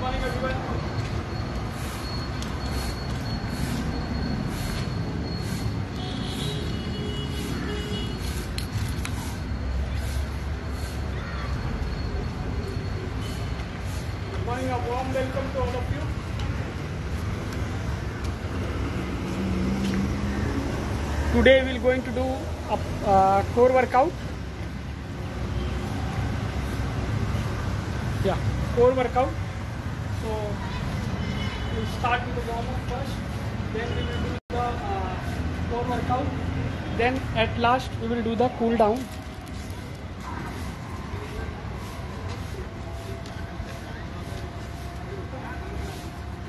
Morning, a warm welcome to all of you. Today we're going to do a core workout. Yeah, core workout. So we'll start with the warm up first. Then we will do the uh, core workout. Then at last we will do the cool down.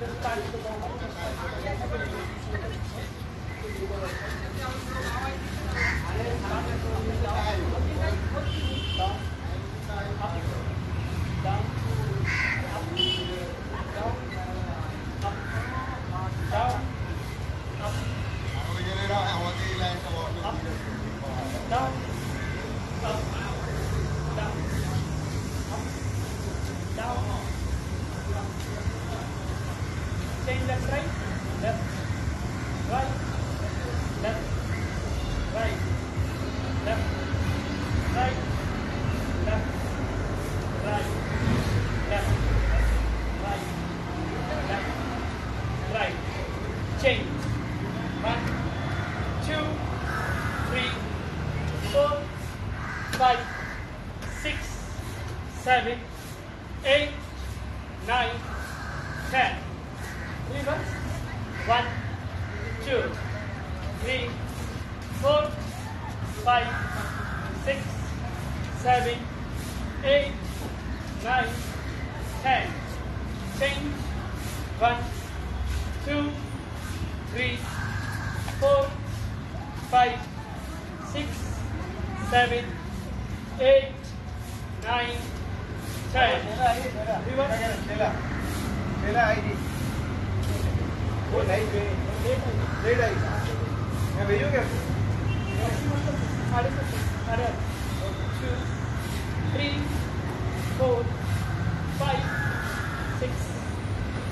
Let's start with the warm up. Down, down, up, down, up, down, up. Change left, right, left, right, left, right, left, right, left, right, left, right, left, right. Change. One, two, three, four, five, six, seven, eight, nine, ten. Reverse. One, two, three, four, five, six, seven, eight, nine, ten. Change. One, two, three, four, five, six, seven, eight, nine, ten. Reverse. Two, three, four, five, six,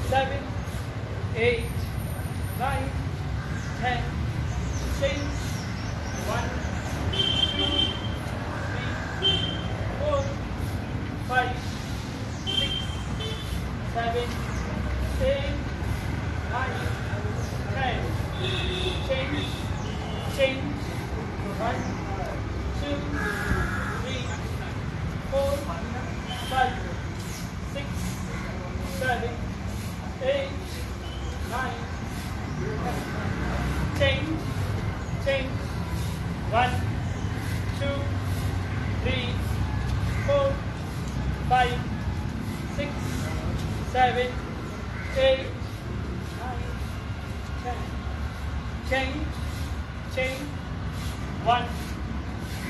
seven, eight, nine, ten. Change. One, two, three, four, five, six, seven, eight, nine, ten. Change. Change. One, two, three, four, five, six, seven, eight, nine, ten. Change. Change. One, two, three, four, five, six, seven, eight, nine, ten. Change. Change. One,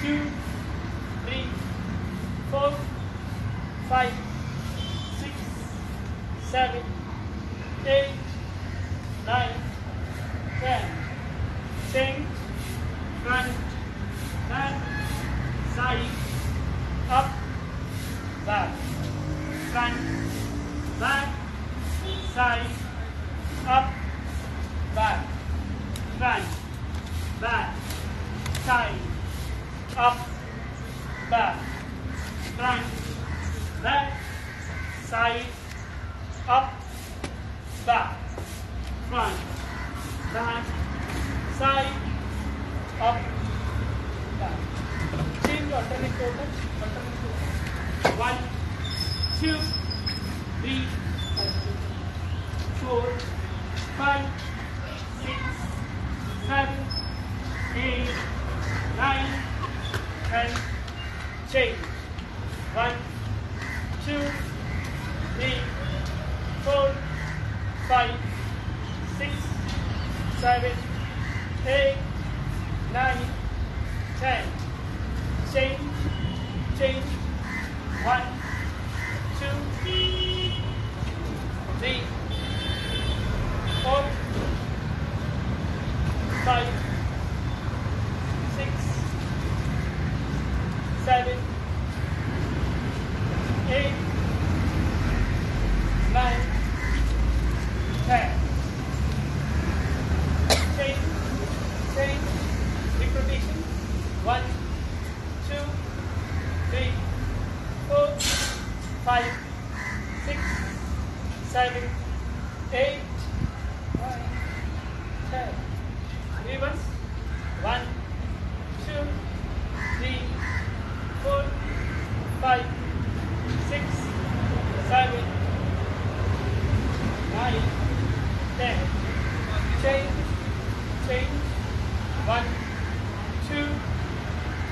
two, three, four, five, six, seven, eight, nine, ten. Change. Front, back, side, up, back. Front, back, side, up, back. Front, back, side, up, back. Front, back, side, up, back. Front, back, side, up, back. Change alternate total. Alternate total. One, two, three, four, five, six, seven, eight, nine, ten. Change. One, two, three, four, five, six, seven, eight, nine, ten. Change, change. One, two, three, four, five, six, seven, eight, nine, five, six, seven, eight, nine, ten. Reverse. One, two, three, four, five, six, seven, nine, ten. Change, change. One, two,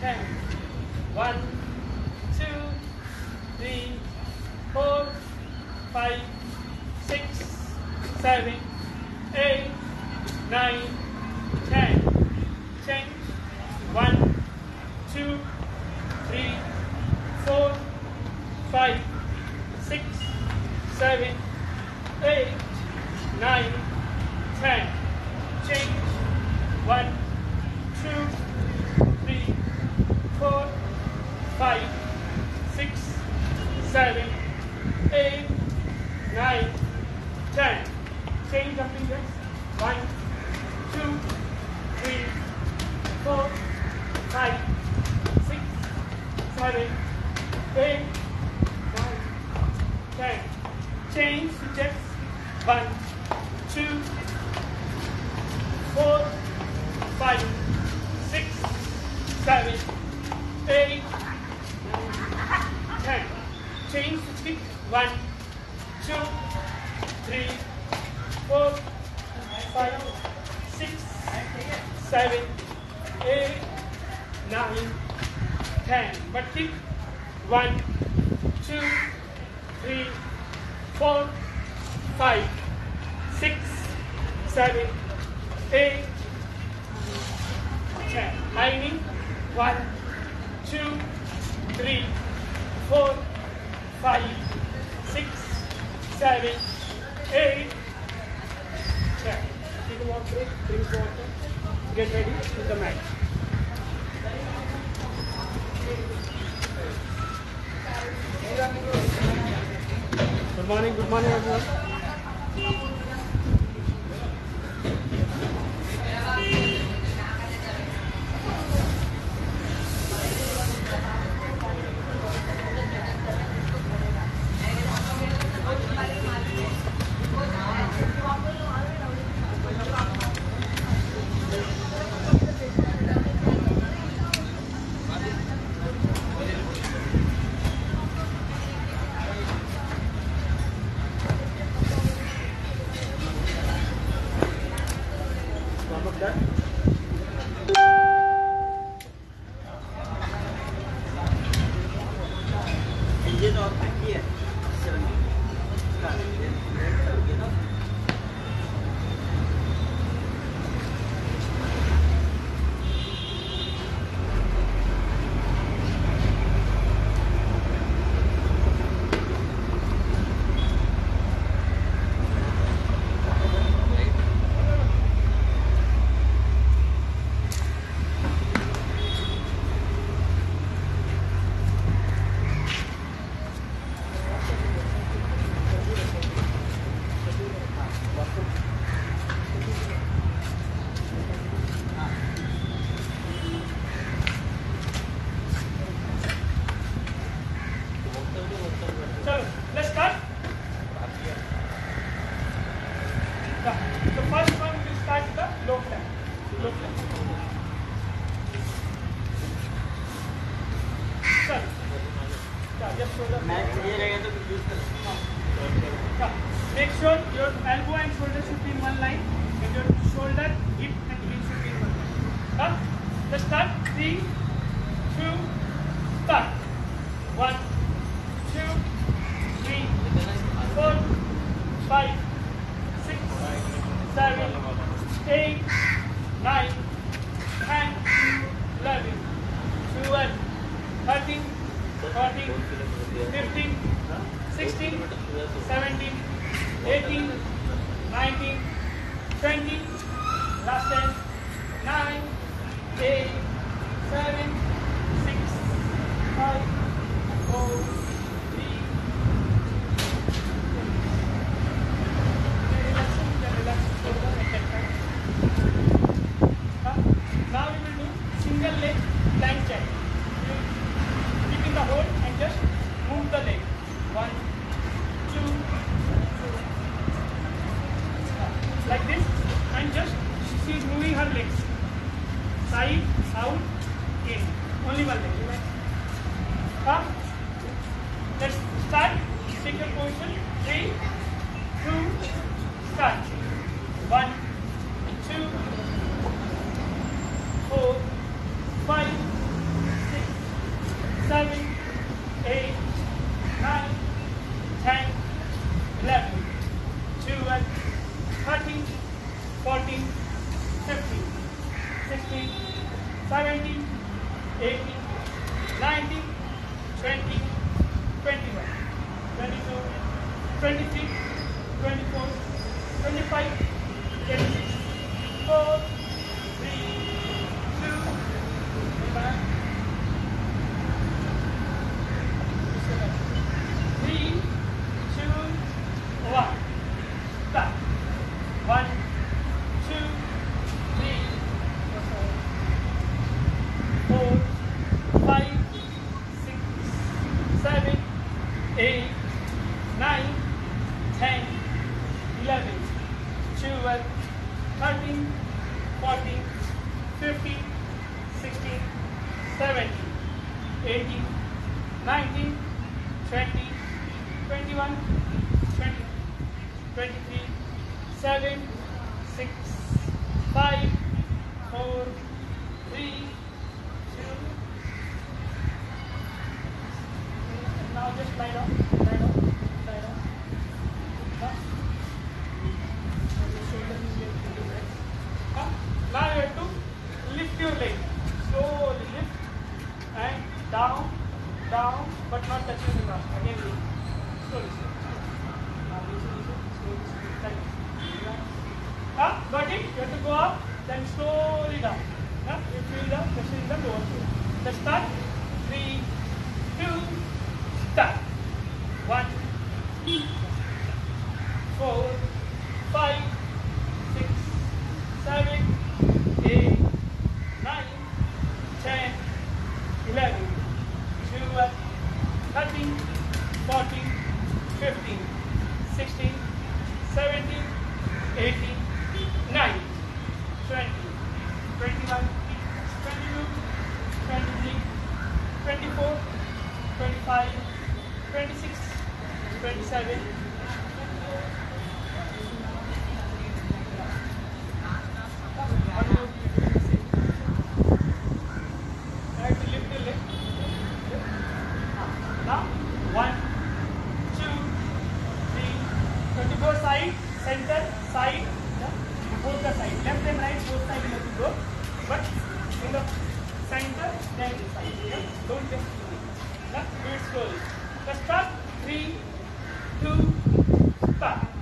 10, 1, दो side centre side both the side left and right both side मत दो but in the centre then side don't touch left slowly start 3 2 start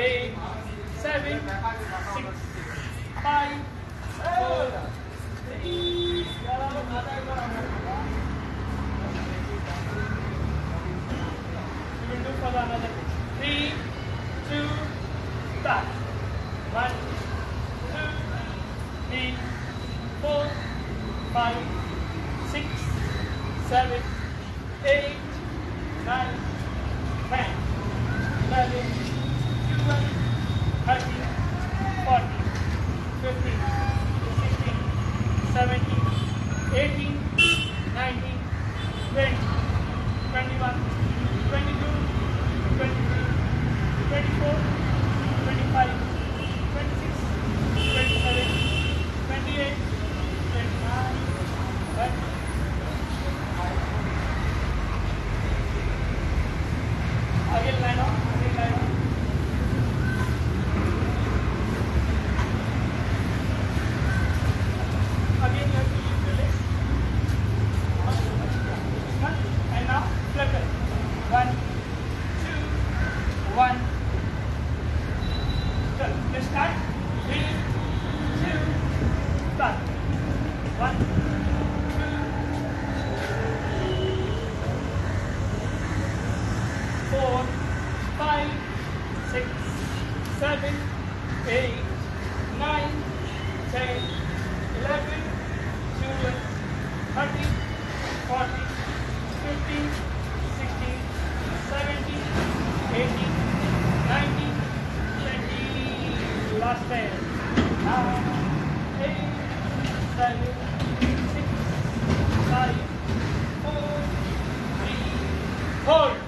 eight, seven, six, five, four, three. We will do for another three, two, start. Hard.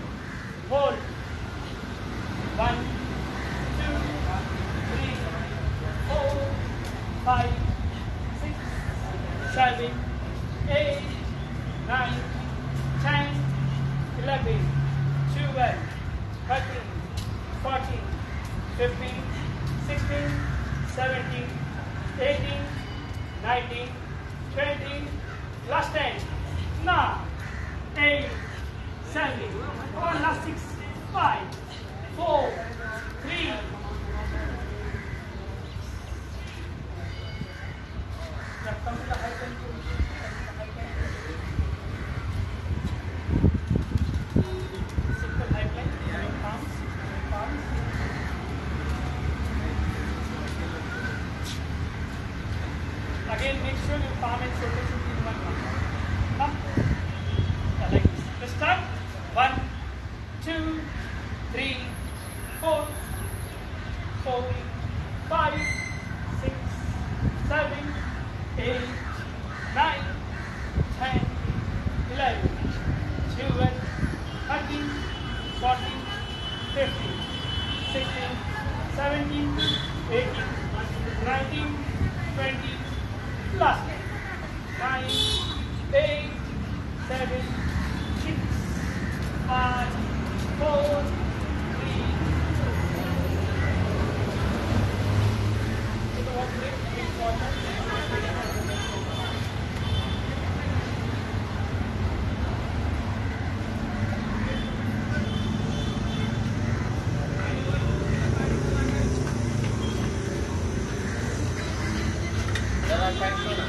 Thank you.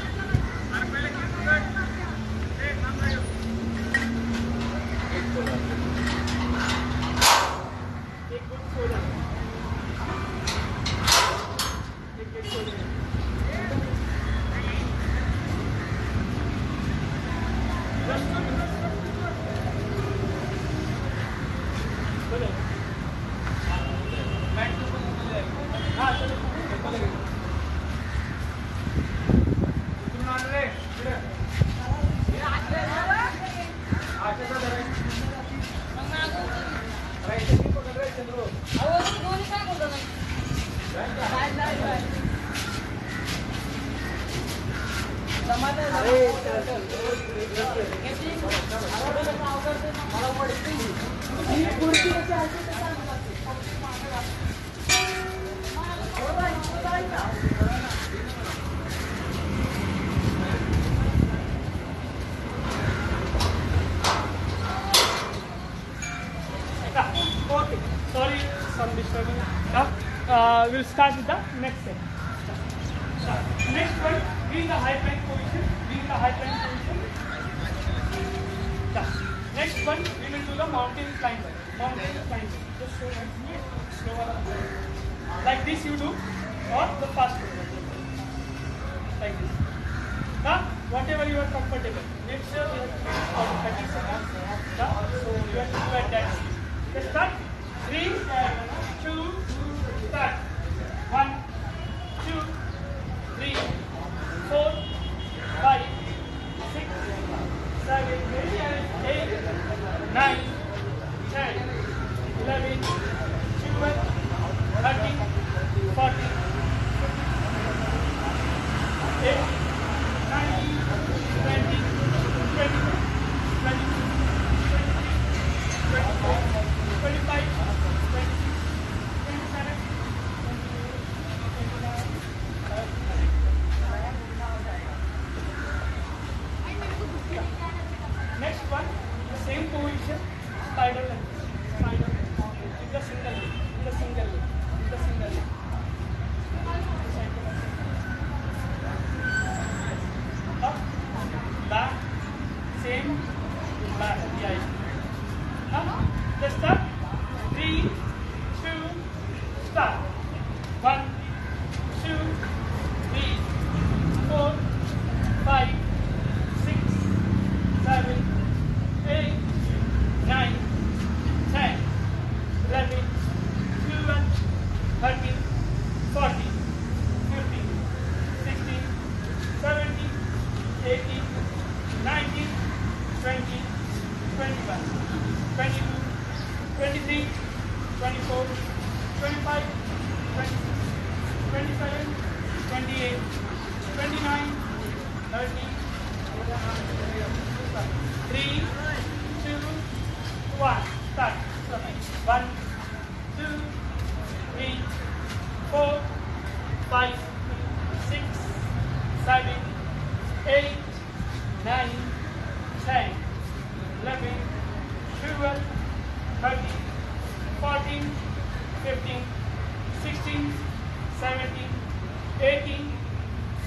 Start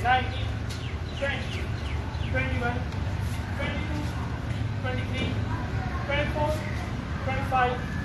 19, 20, 21, 22, 23, 24, 25,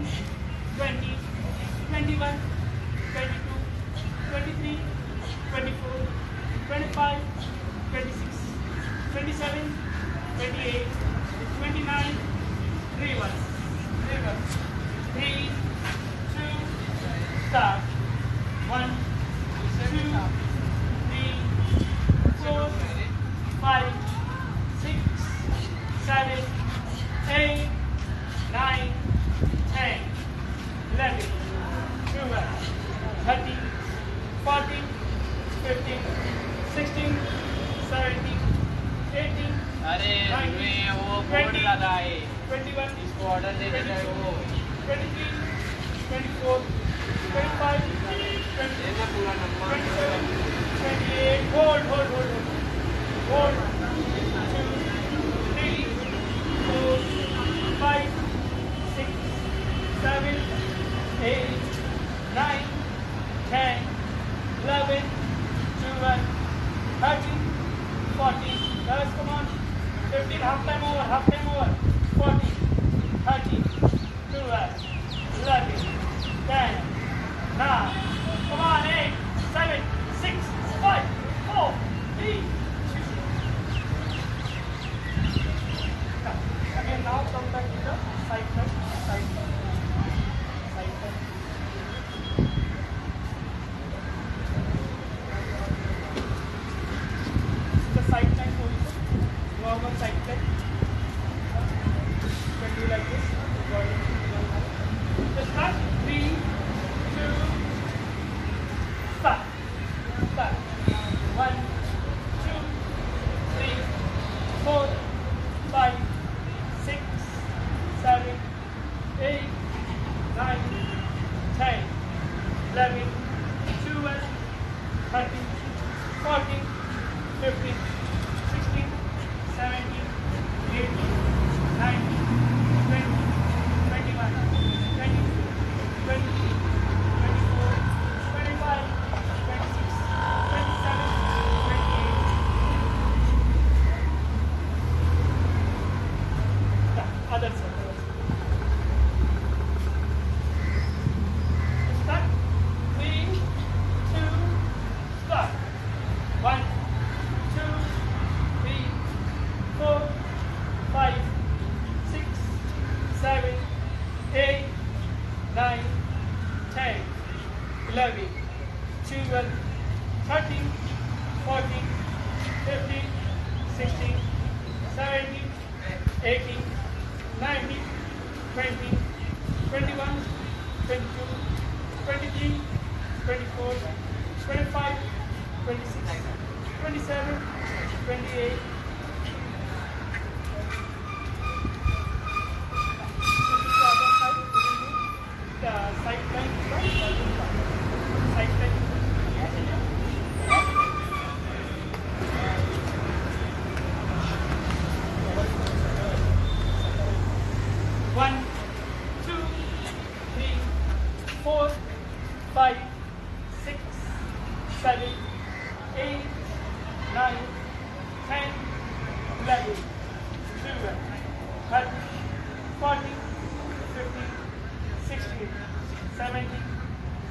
20, 21, 22, 23, 24, 25, 26, 27, 28, 29, reverse, reverse, 3, 2, start, 1,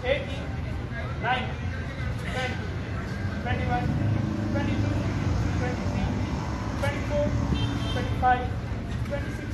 18, 21, 22, 23, 24, 25, 26,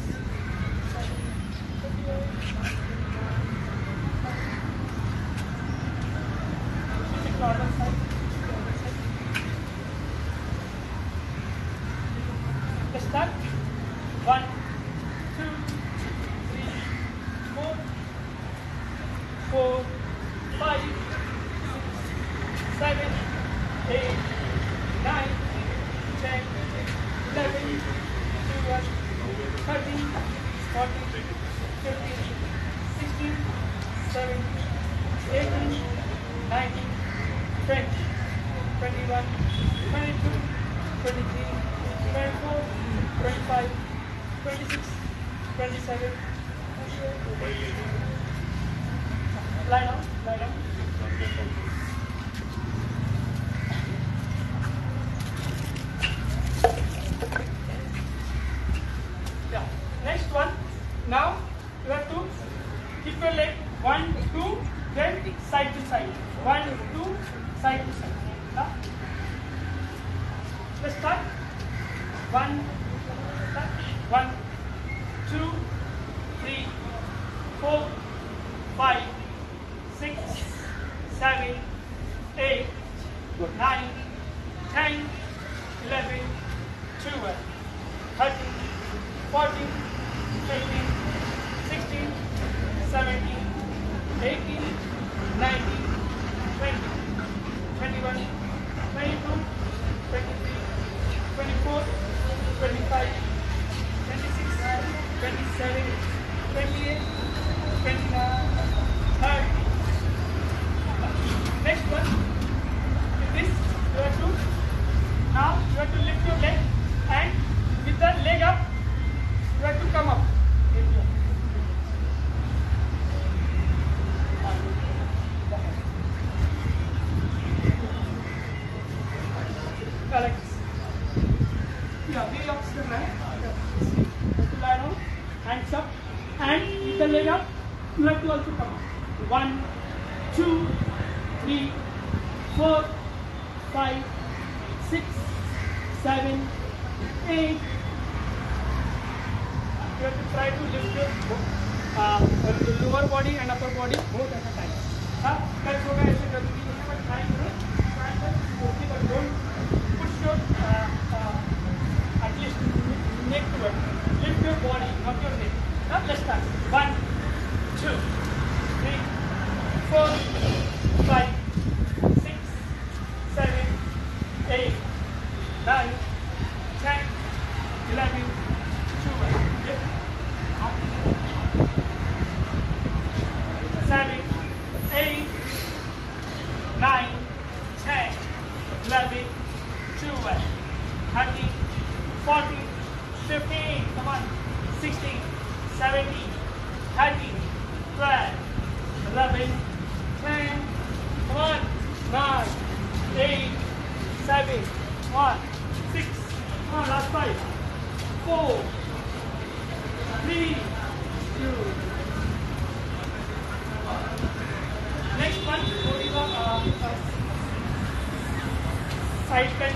side bend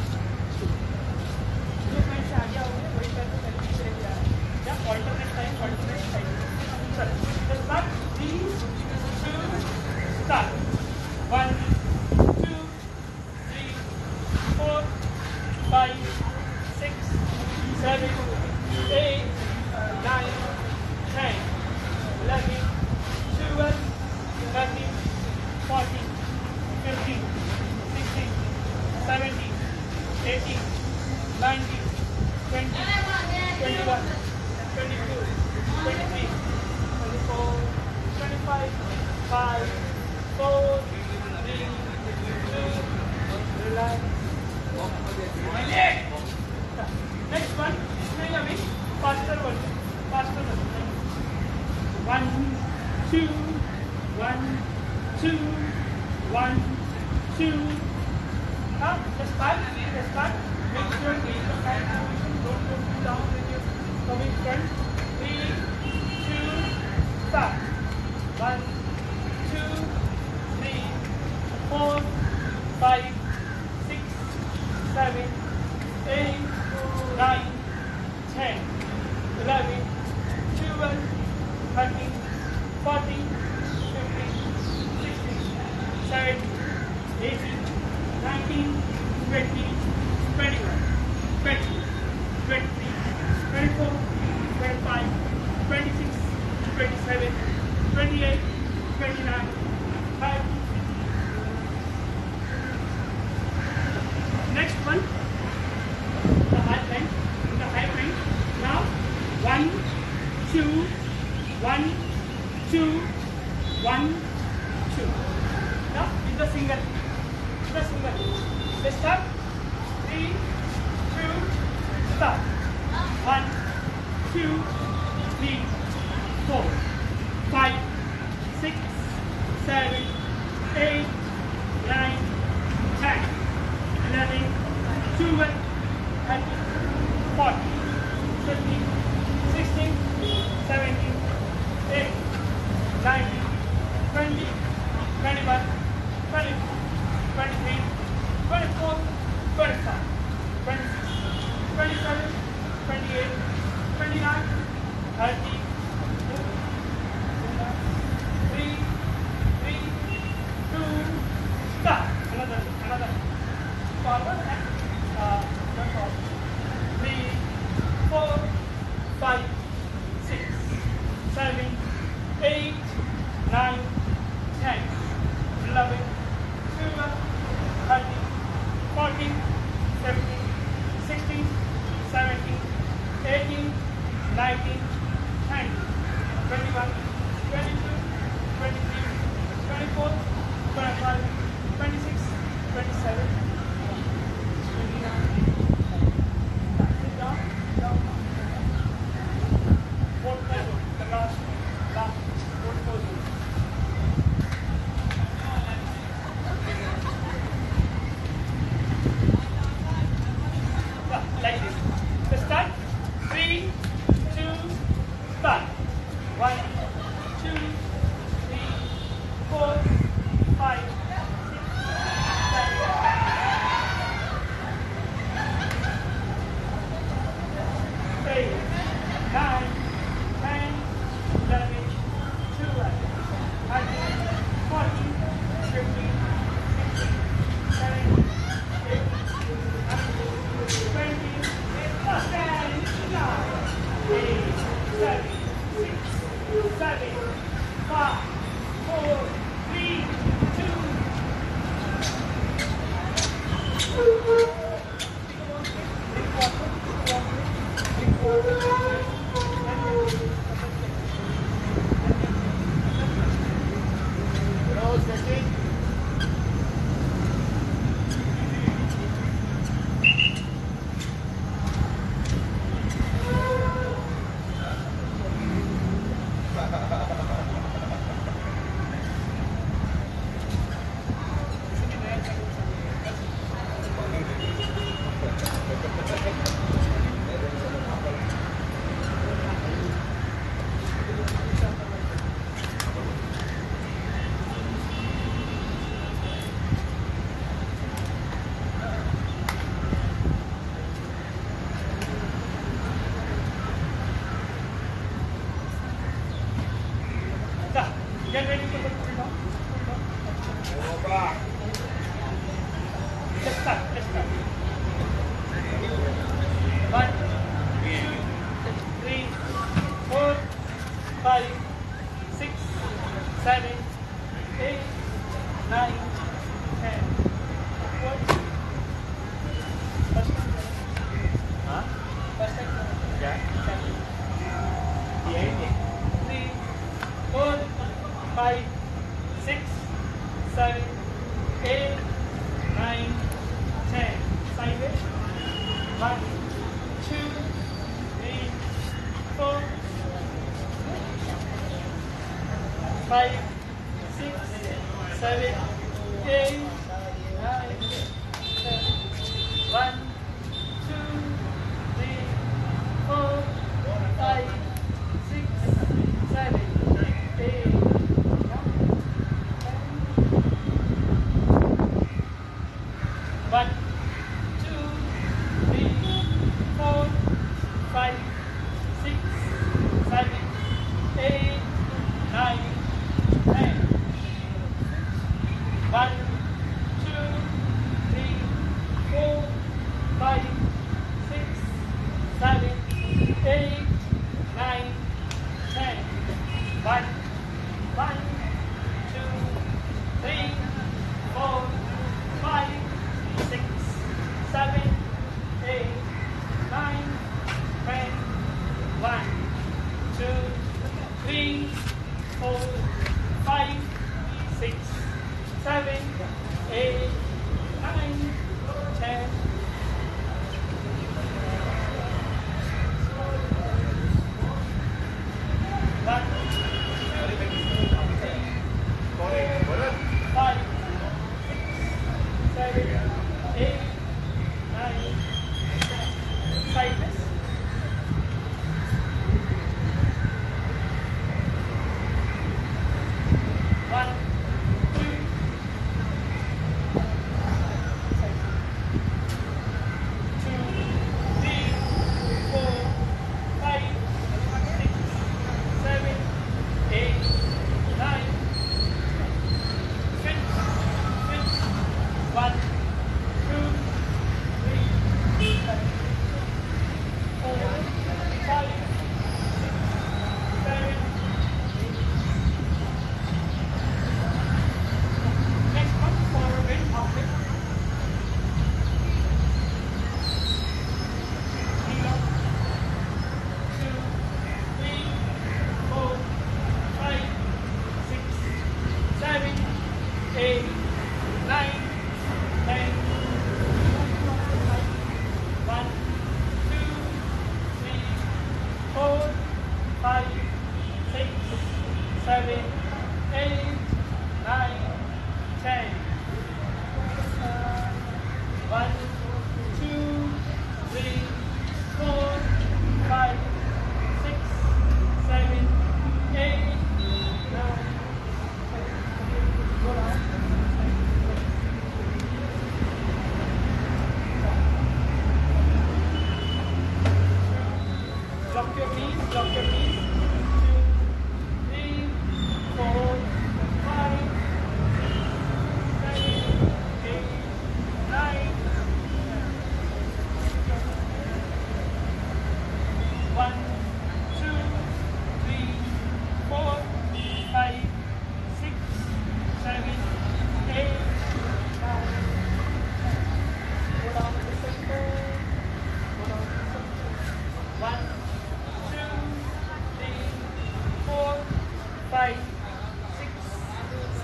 Five,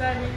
seven, eight,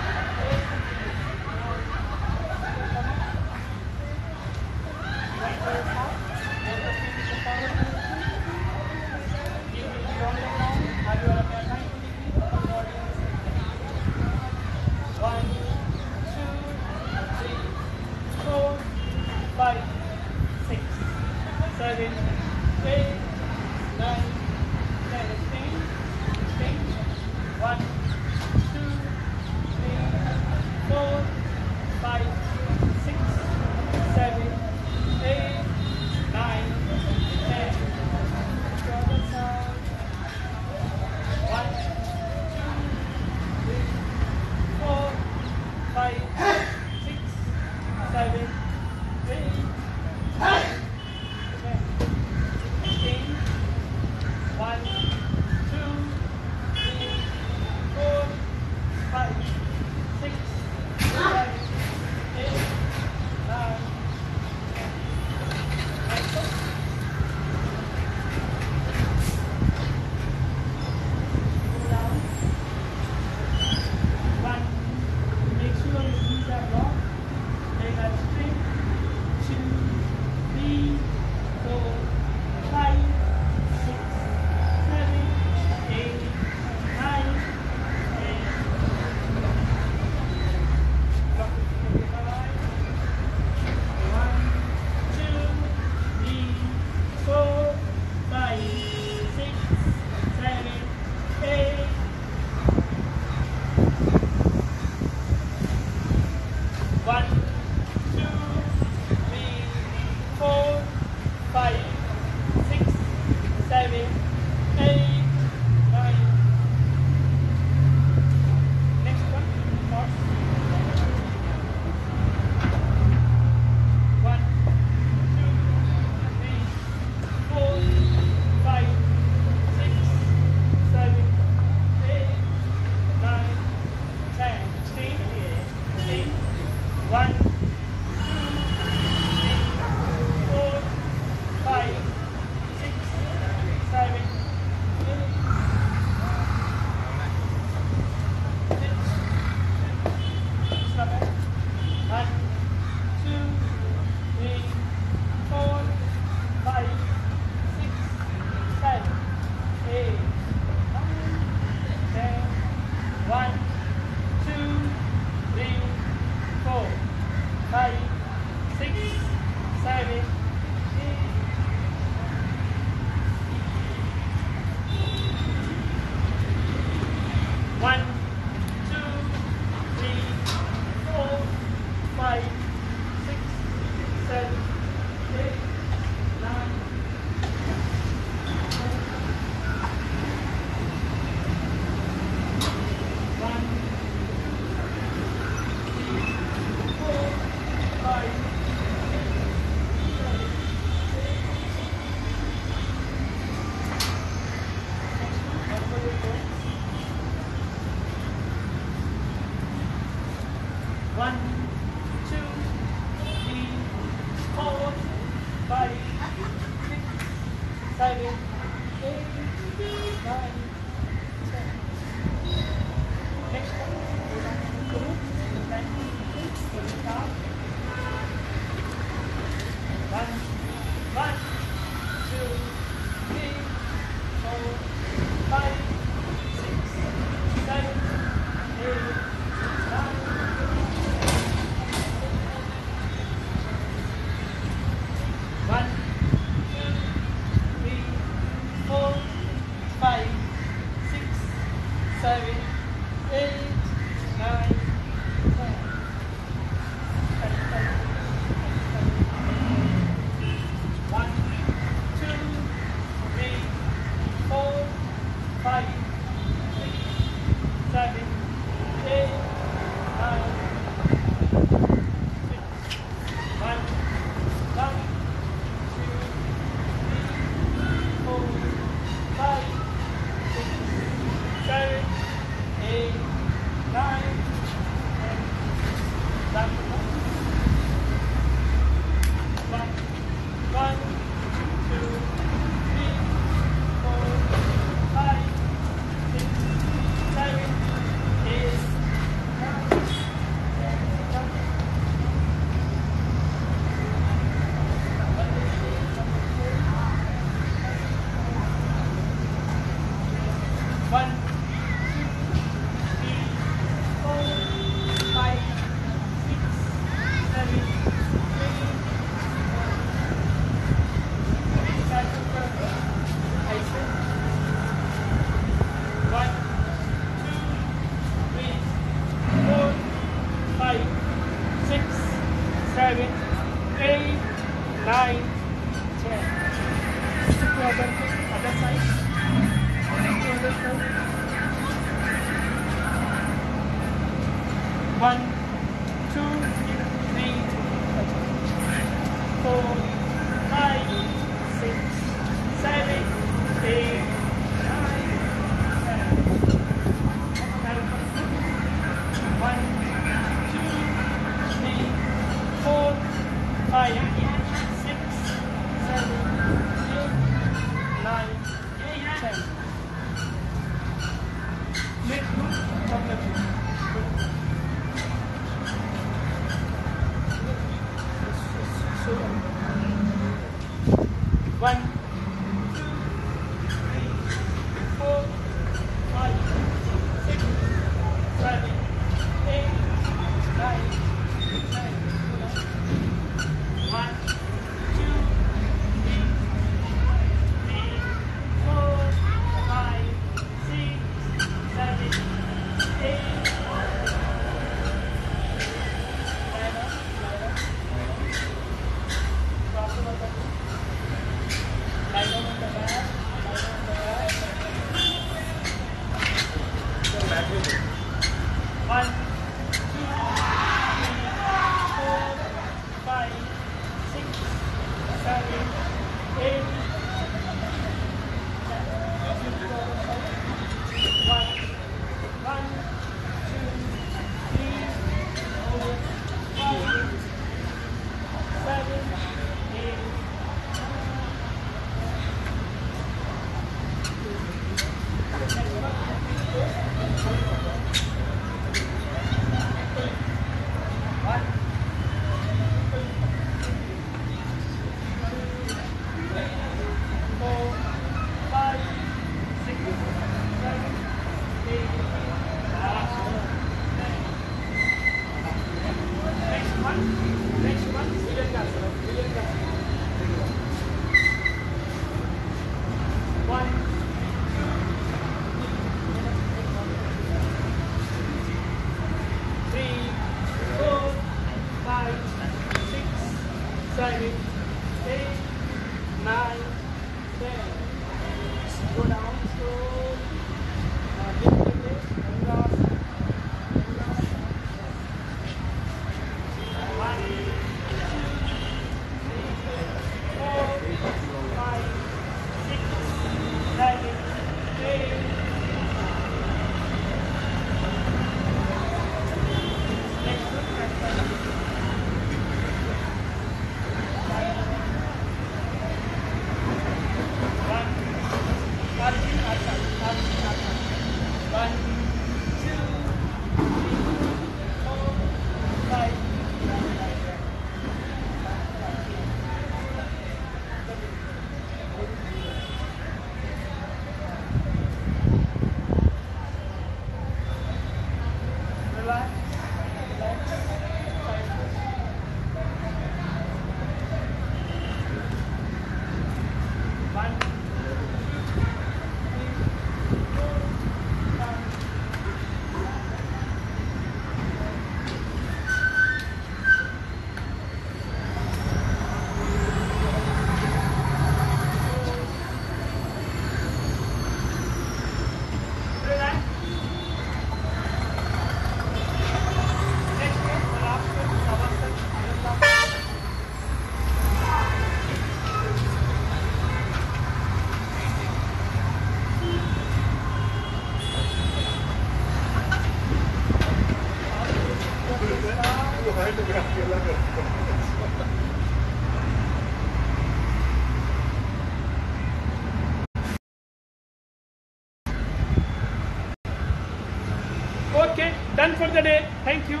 the day. Thank you.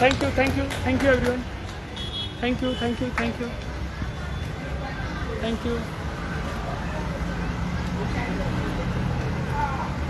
Thank you, thank you, thank you everyone. Thank you, thank you, thank you. Thank you.